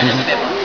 Uhum.